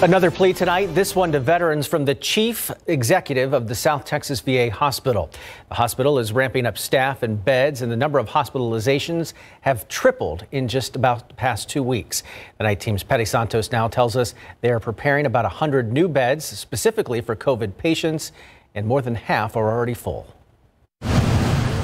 Another plea tonight, this one to veterans from the chief executive of the South Texas VA hospital. The hospital is ramping up staff and beds, and the number of hospitalizations have tripled in just about the past two weeks. The night team's Patty Santos now tells us they are preparing about 100 new beds specifically for COVID patients, and more than half are already full.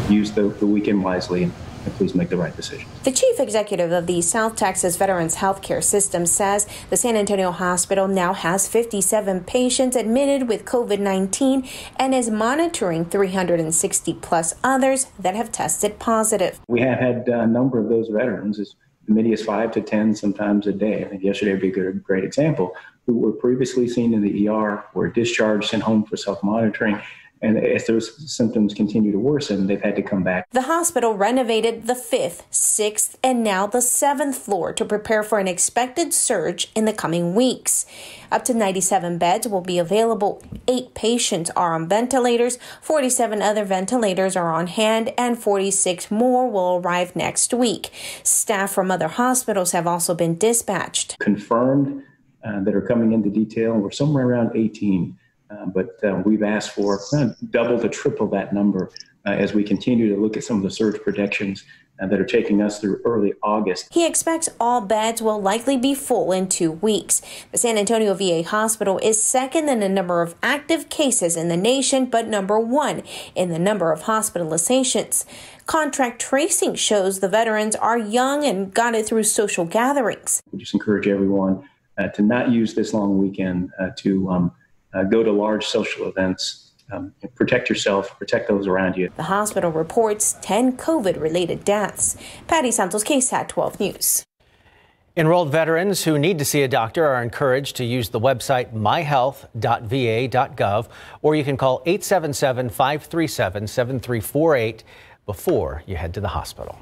Use the, the weekend wisely and please make the right decision. The chief executive of the South Texas Veterans Healthcare System says the San Antonio Hospital now has 57 patients admitted with COVID 19 and is monitoring 360 plus others that have tested positive. We have had a number of those veterans, as many as five to 10 sometimes a day. I think yesterday would be a good, great example, who were previously seen in the ER, were discharged, sent home for self monitoring and if those symptoms continue to worsen, they've had to come back. The hospital renovated the fifth, sixth, and now the seventh floor to prepare for an expected surge in the coming weeks. Up to 97 beds will be available. Eight patients are on ventilators, 47 other ventilators are on hand, and 46 more will arrive next week. Staff from other hospitals have also been dispatched. Confirmed uh, that are coming into detail, we're somewhere around 18 uh, but uh, we've asked for uh, double to triple that number uh, as we continue to look at some of the surge projections uh, that are taking us through early August. He expects all beds will likely be full in two weeks. The San Antonio VA hospital is second in the number of active cases in the nation, but number one in the number of hospitalizations. Contract tracing shows the veterans are young and got it through social gatherings. We just encourage everyone to not use this long weekend to um, go to large social events. Um, protect yourself, protect those around you. The hospital reports 10 COVID related deaths. Patty Santos, KSAT 12 News. Enrolled veterans who need to see a doctor are encouraged to use the website myhealth.va.gov or you can call 877 537 7348 before you head to the hospital.